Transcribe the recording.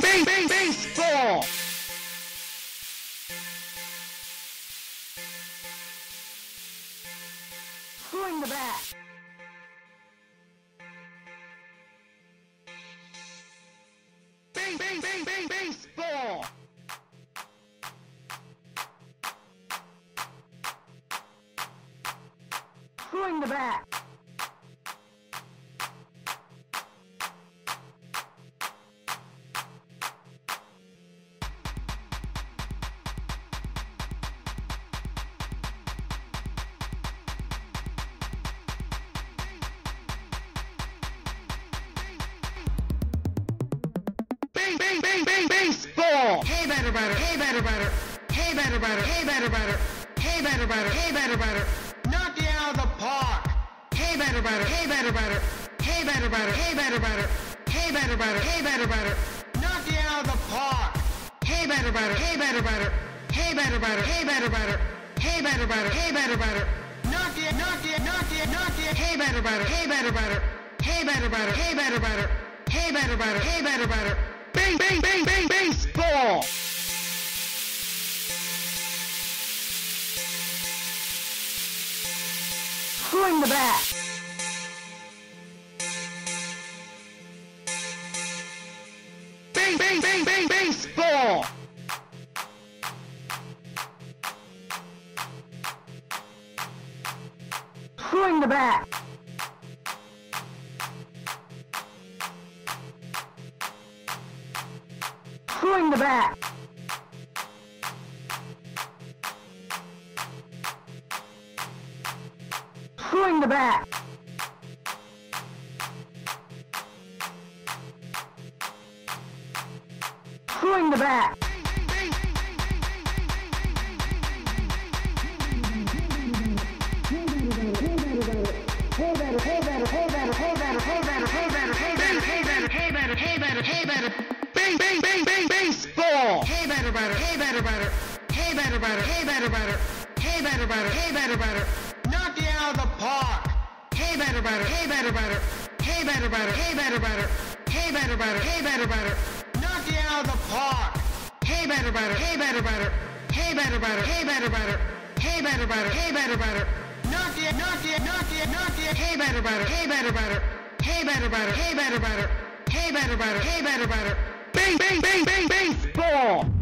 bang, bang, bang, baseball. Swing the bat. Bang, bang, bang, bang, baseball. Swing the bat. Batter, batter. Hey, batter, batter. Hey, batter, batter. Hey, batter, batter. Hey, batter, batter. Hey, batter, batter. Knock it out of the park. Hey, batter, batter. Hey, batter, batter. Hey, batter, batter. Hey, batter, batter. Hey, batter, batter. Hey, batter, batter. Knock it out of the park. Hey, batter, batter. Hey, batter, batter. Hey, batter, batter. Hey, batter, batter. Hey, batter, batter. Hey, batter, batter. Knock it, knock it, knock it, knock it. Hey, batter, batter. Hey, batter, batter. Hey, batter, batter. Hey, batter, batter. Hey, batter, batter. Hey, batter, batter. Bang, bang, bang, Swing the bat. Bang, bang, bang, baseball. Swing the bat. Swing the bat. Swing the bang, bang, bang, baseball. Hey, batter, batter. Hey, batter, batter. Hey, batter, batter. Hey, batter, batter. Out of the park. Hey, batter, batter. Hey, batter, batter. Hey, batter, batter. Hey, batter, batter. Hey, batter, batter. Hey, batter, batter. Knock it out of the park. Hey, batter, batter. Hey, batter, batter. Hey, batter, batter. Hey, batter, batter. Hey, batter, batter. Hey, batter, batter. Knock it, knock it, knock it, knock it. Hey, batter, batter. Hey, batter, batter. Hey, batter, batter. Hey, batter, batter. Hey, batter, batter. Hey, batter, batter. Bang, bang, bang, bang, baseball.